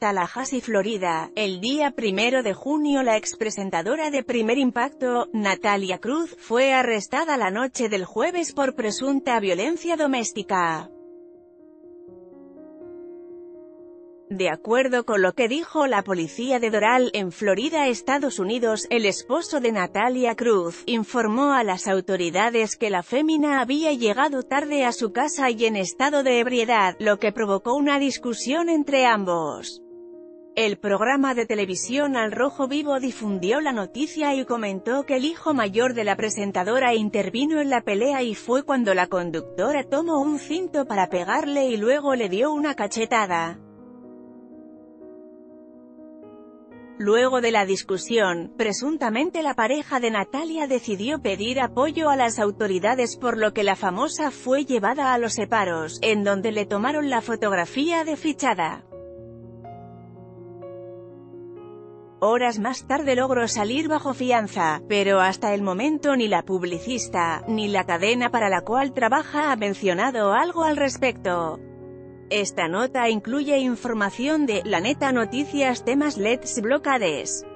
Tallahassee, Florida. El día primero de junio la expresentadora de Primer Impacto, Natalia Cruz, fue arrestada la noche del jueves por presunta violencia doméstica. De acuerdo con lo que dijo la policía de Doral, en Florida, Estados Unidos, el esposo de Natalia Cruz, informó a las autoridades que la fémina había llegado tarde a su casa y en estado de ebriedad, lo que provocó una discusión entre ambos. El programa de televisión Al Rojo Vivo difundió la noticia y comentó que el hijo mayor de la presentadora intervino en la pelea y fue cuando la conductora tomó un cinto para pegarle y luego le dio una cachetada. Luego de la discusión, presuntamente la pareja de Natalia decidió pedir apoyo a las autoridades por lo que la famosa fue llevada a los separos, en donde le tomaron la fotografía de fichada. Horas más tarde logró salir bajo fianza, pero hasta el momento ni la publicista, ni la cadena para la cual trabaja ha mencionado algo al respecto. Esta nota incluye información de La Neta Noticias temas Let's Blockades.